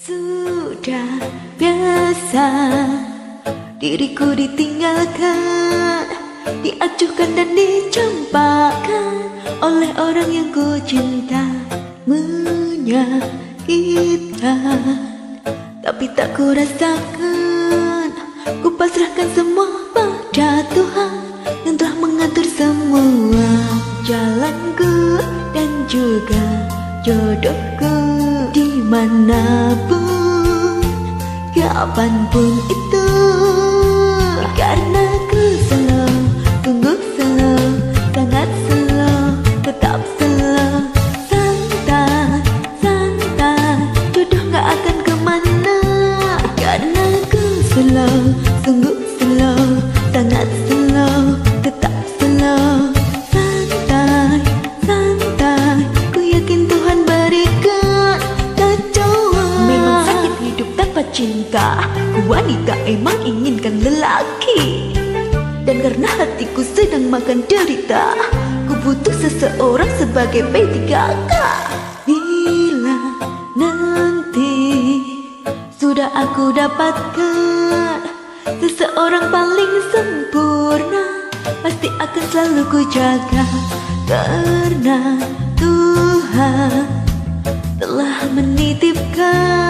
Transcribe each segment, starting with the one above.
Sudah biasa diriku ditinggalkan Diacuhkan dan dicampakkan oleh orang yang ku cinta. Menyakitkan tapi tak ku rasakan. Ku pasrahkan semua pada Tuhan Yang telah mengatur semua Jalanku dan juga jodohku Di mana pun, kapan pun itu. Karena ku selalu, tunggu selalu, sangat selalu, tetap selalu Santai, santai, jodoh gak akan ke mana. Karena ku selalu, sungguh cinta. Wanita emang inginkan lelaki. Dan karena hatiku sedang makan derita Ku butuh seseorang sebagai P3K Bila nanti sudah aku dapatkan Seseorang paling sempurna Pasti akan selalu ku jaga. Karena Tuhan telah menitipkan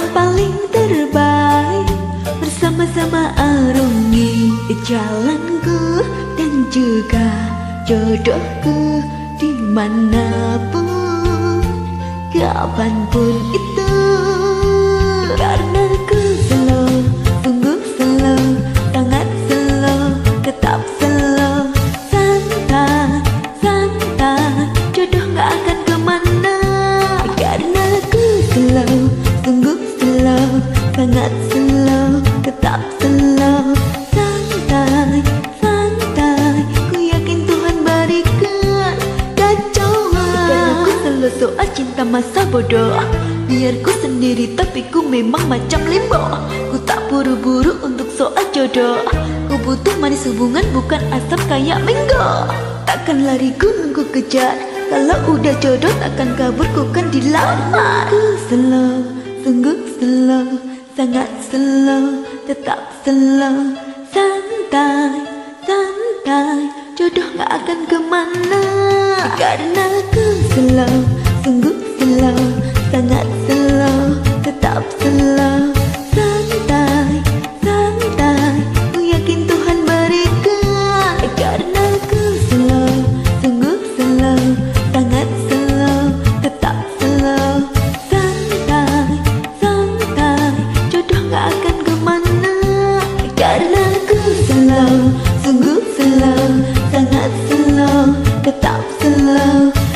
Seseorang paling terbaik Bersama-sama arungi jalanku Dan juga jodohku Di mana pun, kapan pun itu soal cinta masa bodoh Biar ku sendiri tapi ku memang macam limbo. Ku tak buru-buru untuk soal jodoh. Ku butuh manis hubungan bukan asam kayak minggu Takkan lari ku kejar. Kalau udah jodoh takkan kabur ku kan dilamar. Ku slow, sungguh slow Sangat slow, tetap slow Santai, santai Jodoh gak akan ke mana. Karena ku slow, sungguh slow love.